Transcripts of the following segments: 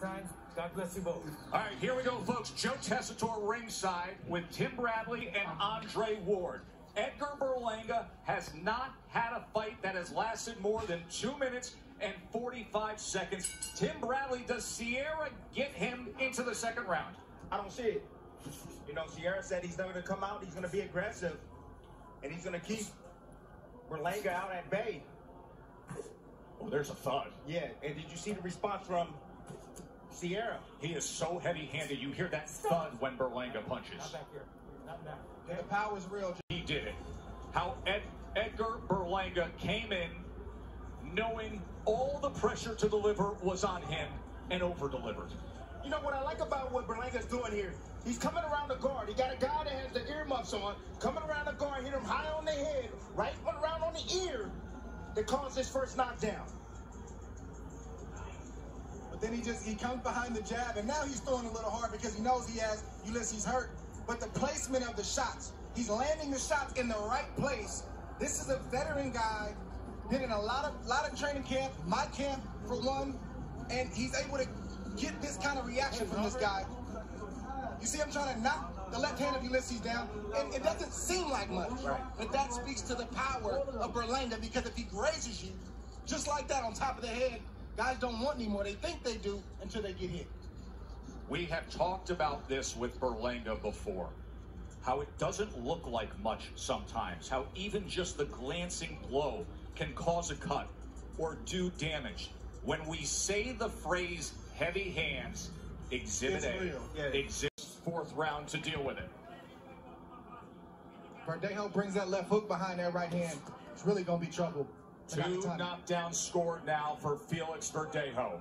times. God bless you both. All right, here we go, folks. Joe Tessitore ringside with Tim Bradley and Andre Ward. Edgar Berlanga has not had a fight that has lasted more than two minutes and 45 seconds. Tim Bradley, does Sierra get him into the second round? I don't see it. You know, Sierra said he's not going to come out. He's going to be aggressive, and he's going to keep Berlanga out at bay. Oh, there's a thud. Yeah, and did you see the response from Sierra? He is so heavy-handed. You hear that thud when Berlanga punches. Not back here. Not now. The power's real. He did it. How Ed, Edgar Berlanga came in knowing all the pressure to deliver was on him and over-delivered. You know what I like about what Berlanga's doing here? He's coming around the guard. He got a guy that has the earmuffs on, coming around the guard, hit him high on the head, right around on the ear, that caused his first knockdown. Then he just he comes behind the jab, and now he's throwing a little hard because he knows he has Ulises hurt. But the placement of the shots, he's landing the shots in the right place. This is a veteran guy, been in a lot of lot of training camp, my camp for one, and he's able to get this kind of reaction from this guy. You see I'm trying to knock the left hand of Ulises down, and it doesn't seem like much. But that speaks to the power of Berlanga because if he grazes you, just like that on top of the head, guys don't want anymore. They think they do until they get hit. We have talked about this with Berlanga before. How it doesn't look like much sometimes. How even just the glancing blow can cause a cut or do damage. When we say the phrase heavy hands, Exhibit It's A. Yeah. exists fourth round to deal with it. Verdejo brings that left hook behind that right hand. It's really gonna be trouble. For Two Nakatani. knockdowns scored now for Felix Verdejo.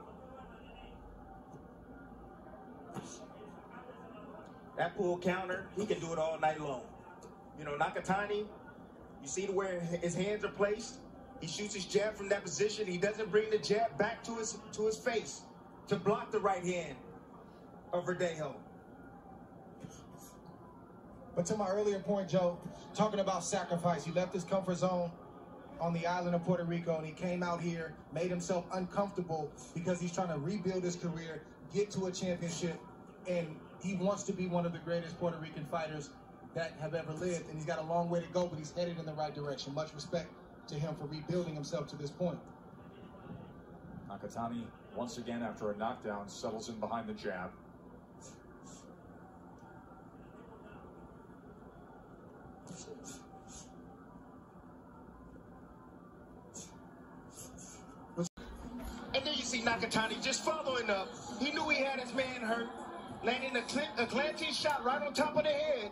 That pull counter, he can do it all night long. You know, Nakatani, you see the where his hands are placed. He shoots his jab from that position. He doesn't bring the jab back to his to his face to block the right hand of Verdejo. But to my earlier point, Joe, talking about sacrifice, he left his comfort zone on the island of Puerto Rico and he came out here, made himself uncomfortable because he's trying to rebuild his career, get to a championship, and he wants to be one of the greatest Puerto Rican fighters that have ever lived. And he's got a long way to go, but he's headed in the right direction. Much respect to him for rebuilding himself to this point. Nakatani, once again, after a knockdown, settles in behind the jab. And see Nakatani just following up. He knew he had his man hurt, landing a, cl- a glancing shot right on top of the head,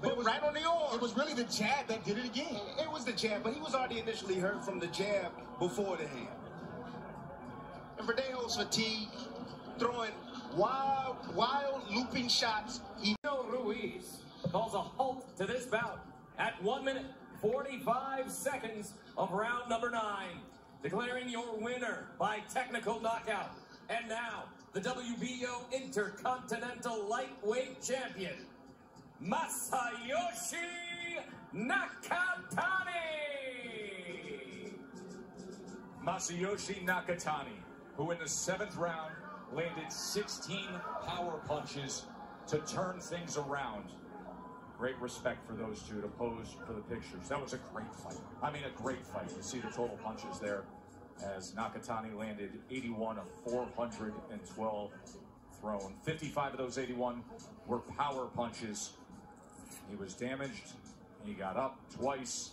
but, it was- right on the arm. It was really the jab that did it again. It was the jab, but he was already initially hurt from the jab before the hand. And Verdejo's fatigue, throwing wild, wild looping shots. He Joe Ruiz calls a halt to this bout at 1 minute 45 seconds of round number 9, declaring your winner by technical knockout. And now, the WBO Intercontinental Lightweight Champion, Masayoshi Nakatani! Masayoshi Nakatani, who in the seventh round landed 16 power punches to turn things around. Great respect for those two to pose for the pictures. That was a great fight. I mean, a great fight. You see the total punches there as Nakatani landed 81 of 412 thrown. 55 of those 81 were power punches. He was damaged. He got up twice,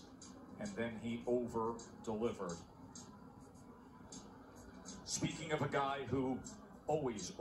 and then he over delivered. Speaking of a guy who always